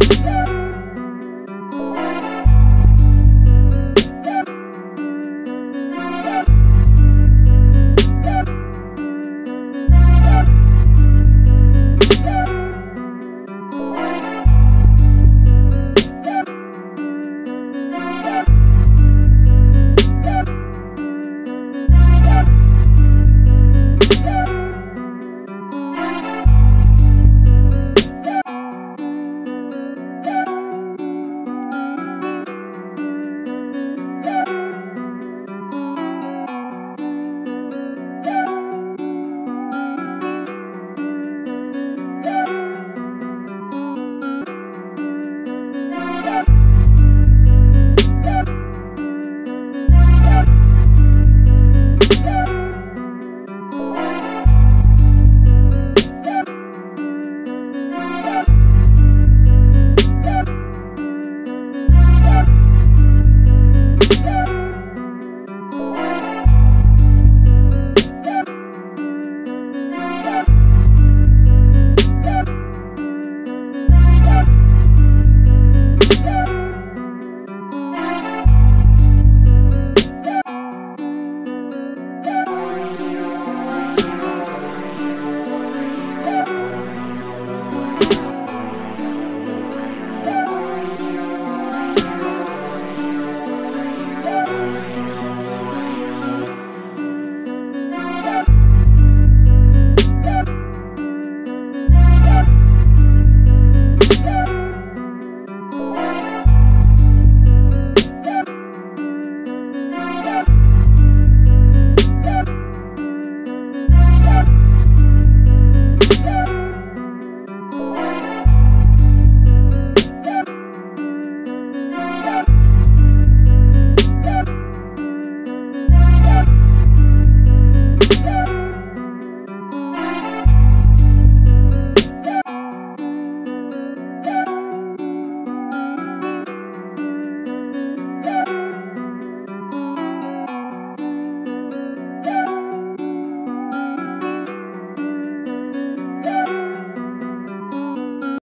Yeah. Yeah. Yeah.